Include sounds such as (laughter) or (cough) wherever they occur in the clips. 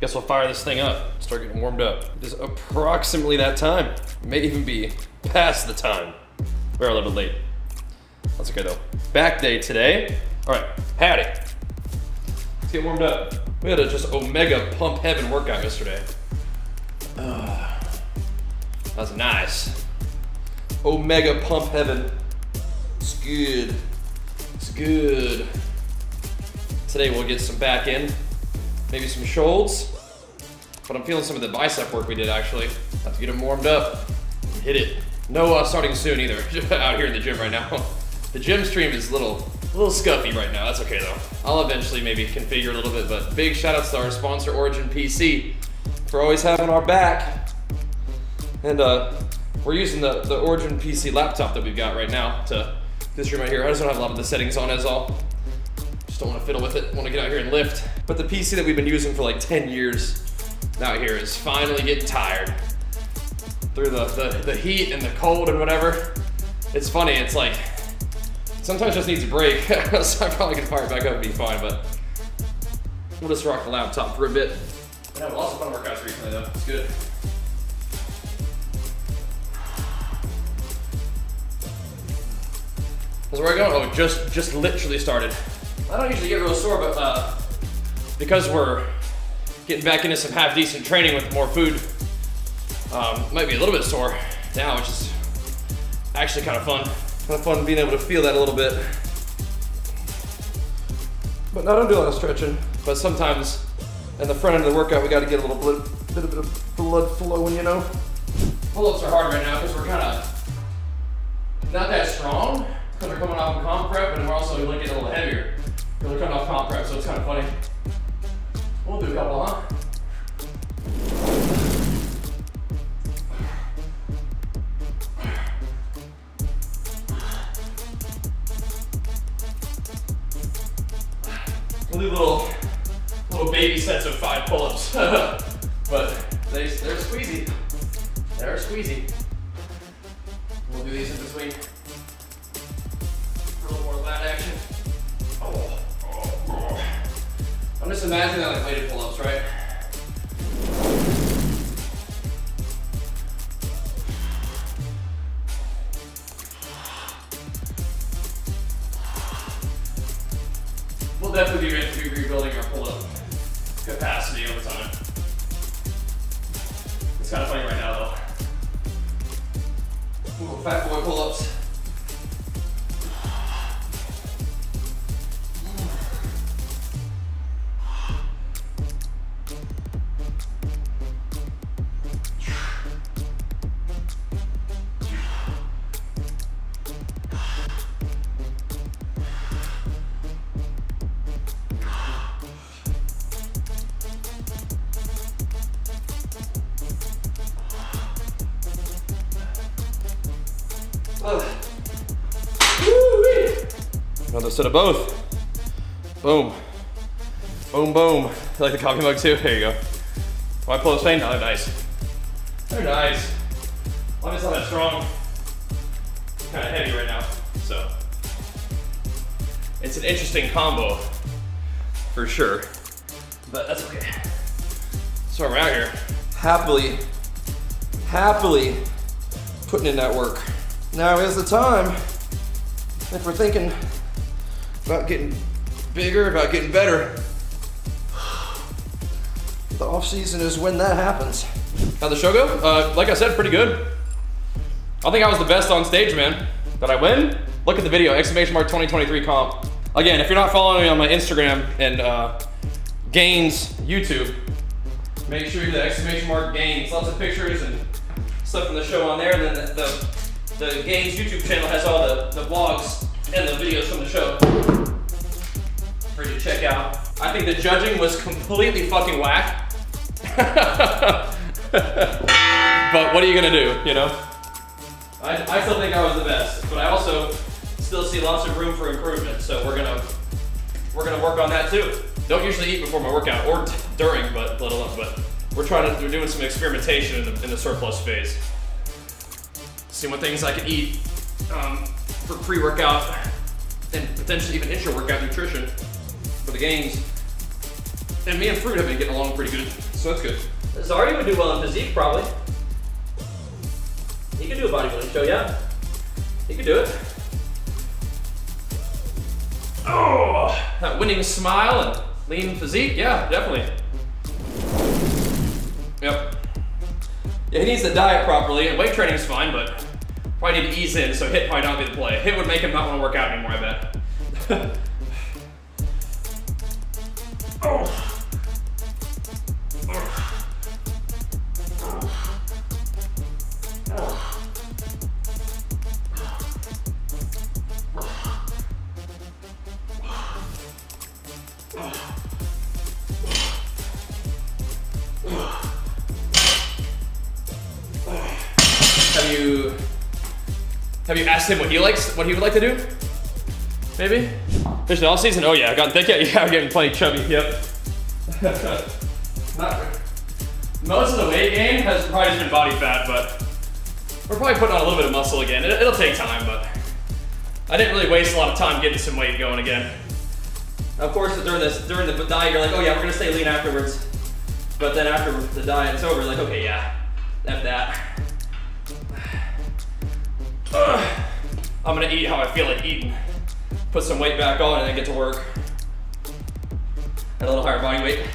Guess we'll fire this thing up, start getting warmed up. It is approximately that time. May even be past the time. We're a little bit late. That's okay though. Back day today. All right, Patty. Let's get warmed up. We had a just Omega Pump Heaven workout yesterday. Uh, that was nice. Omega Pump Heaven. It's good. It's good. Today we'll get some back end, maybe some shoulders. But I'm feeling some of the bicep work we did actually. Have to get them warmed up. Hit it. No uh, starting soon either. (laughs) out here in the gym right now. (laughs) The gym stream is a little, a little scuffy right now. That's okay though. I'll eventually maybe configure a little bit, but big shout outs to our sponsor Origin PC for always having our back. And uh, we're using the, the Origin PC laptop that we've got right now to this room right here. I just don't have a lot of the settings on as all. Just don't want to fiddle with it. Want to get out here and lift. But the PC that we've been using for like 10 years out here is finally getting tired. Through the, the, the heat and the cold and whatever. It's funny, it's like, sometimes just needs a break. (laughs) so I'm probably gonna fire it back up and be fine, but we'll just rock the laptop for a bit. I have lots of fun workouts recently though, it's good. How's where I going? Oh, just just literally started. I don't usually get real sore, but uh, because we're getting back into some half decent training with more food, um, might be a little bit sore now, which is actually kind of fun. Kind of fun being able to feel that a little bit. But not do a lot of stretching. But sometimes in the front end of the workout, we got to get a little bit, bit, bit of blood flowing, you know. Pull-ups are hard right now because we're kind of not that strong definitely be to be rebuilding our pull-up capacity over time. It's kind of funny right now though. Ooh, fat boy pull-ups. Another set of both. Boom. Boom, boom. Like the coffee mug too? There you go. Why pull the same? No, they're nice. They're nice. I'm just not that strong. It's kind of heavy right now, so. It's an interesting combo, for sure. But that's okay. So we're out here. Happily, happily putting in that work. Now is the time if we're thinking about getting bigger, about getting better, the off season is when that happens. How'd the show go? Uh, like I said, pretty good. I think I was the best on stage, man. Did I win? Look at the video, exclamation mark 2023 comp. Again, if you're not following me on my Instagram and uh, Gains YouTube, make sure you the exclamation mark Gains. Lots of pictures and stuff from the show on there. And then the, the, the Gains YouTube channel has all the, the vlogs and the videos from the show for you to check out. I think the judging was completely fucking whack. (laughs) but what are you gonna do, you know? I, I still think I was the best, but I also still see lots of room for improvement. So we're gonna we're gonna work on that too. Don't usually eat before my workout or during, but let alone. But we're trying to we're doing some experimentation in the, in the surplus phase. See what things I can eat um, for pre-workout and potentially even intra-workout nutrition for the gains. And me and Fruit have been getting along pretty good So that's good. Zari would do well in physique, probably. He could do a bodybuilding show, yeah. He could do it. Oh, that winning smile and lean physique. Yeah, definitely. Yep. Yeah, he needs to diet properly, and weight training is fine, but probably need to ease in, so HIIT probably not be the play. HIIT would make him not want to work out anymore, I bet. (laughs) oh. Have you asked him what he likes, what he would like to do? Maybe? An off season? Oh yeah, I got think (laughs) yeah, I'm getting plenty chubby, yep. (laughs) Most of the weight gain has probably just been body fat, but we're probably putting on a little bit of muscle again. It, will take time, but I didn't really waste a lot of time getting some weight going again. Of course, during this during the diet, you're like, oh yeah, we're gonna stay lean afterwards. But then after the diet's over, like, okay, yeah, F that. I'm gonna eat how I feel like eating. Put some weight back on and then get to work. At a little higher body weight.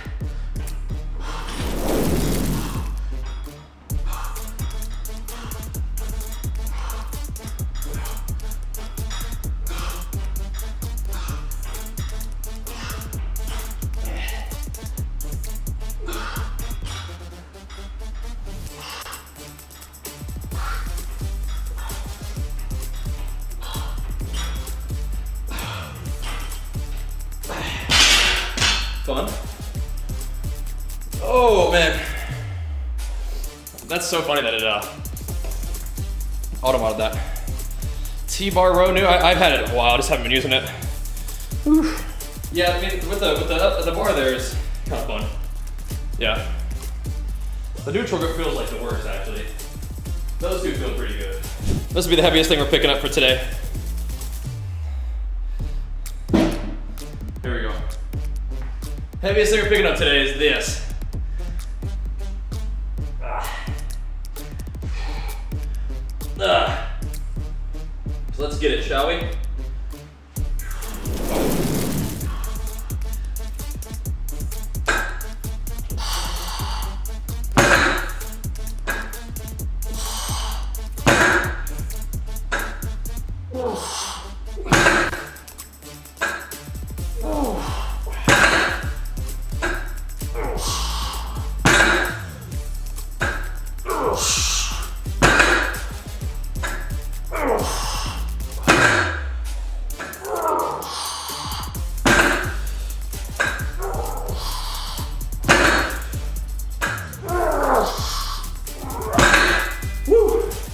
Fun. Oh man. That's so funny that it uh auto that. T-bar row new. I, have had it a while. I just haven't been using it. Whew. Yeah, I mean with the with the the bar there is kind of fun. Yeah. The neutral grip feels like the worst actually. Those two feel pretty good. This will be the heaviest thing we're picking up for today. Heaviest thing we're picking up today is this. Ah. Ah. So let's get it, shall we?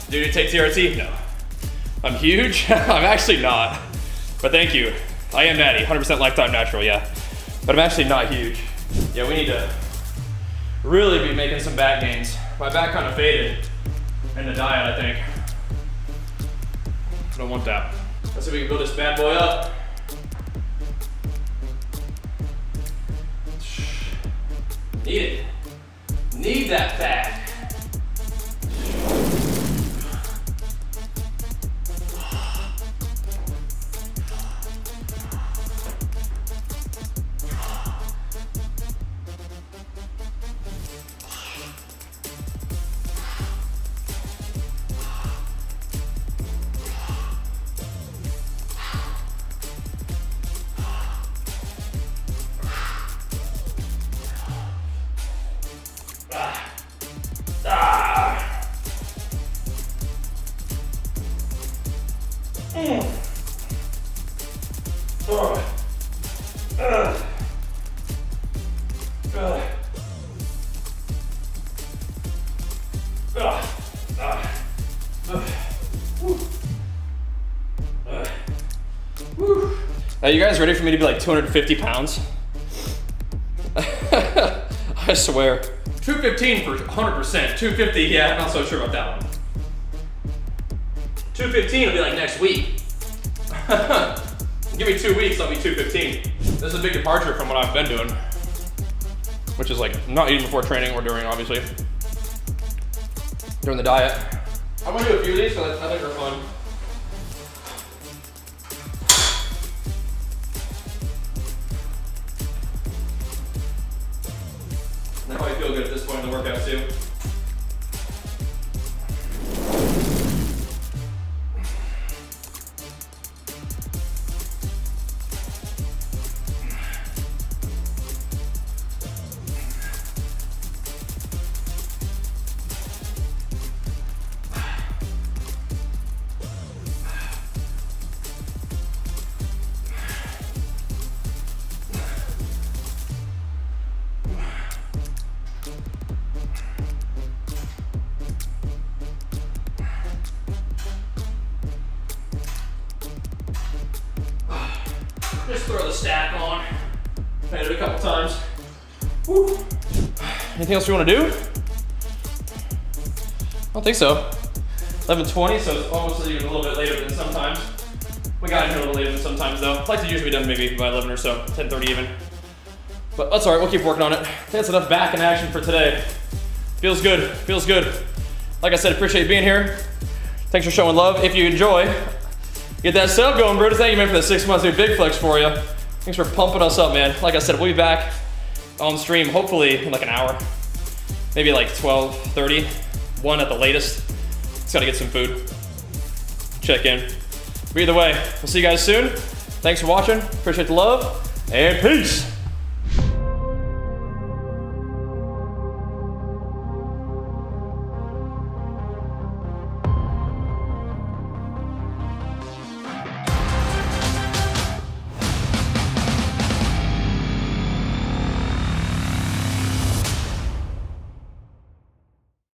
Do you take TRT? No. I'm huge? (laughs) I'm actually not. But thank you. I am natty, 100% lifetime natural, yeah. But I'm actually not huge. Yeah, we need to really be making some back gains. My back kind of faded in the diet, I think. I don't want that. Let's see if we can build this bad boy up. Are you guys ready for me to be like 250 pounds? (laughs) I swear. 215 for 100%. 250, yeah, I'm not so sure about that one. 215 will be like next week. (laughs) Give me two weeks, I'll be 215. This is a big departure from what I've been doing. which is like not eating before training or during, obviously. During the diet. I'm gonna do a few of these because I think they're fun. Probably feel good at this point in the workout too. Just throw the stack on. I did it a couple times. Woo. Anything else you want to do? I don't think so. 11:20, so it's almost even a little bit later than sometimes. We got in here a little later than sometimes though. Like to usually be done maybe by 11 or so, 10:30 even. But that's all right. We'll keep working on it. That's enough back in action for today. Feels good. Feels good. Like I said, appreciate being here. Thanks for showing love. If you enjoy, Get that sub going, Brutus. Thank you, man, for the six months of big flex for you. Thanks for pumping us up, man. Like I said, we'll be back on stream hopefully in like an hour. Maybe like 12, 30, one at the latest. Just gotta get some food. Check in. But either way, we'll see you guys soon. Thanks for watching. Appreciate the love, and peace.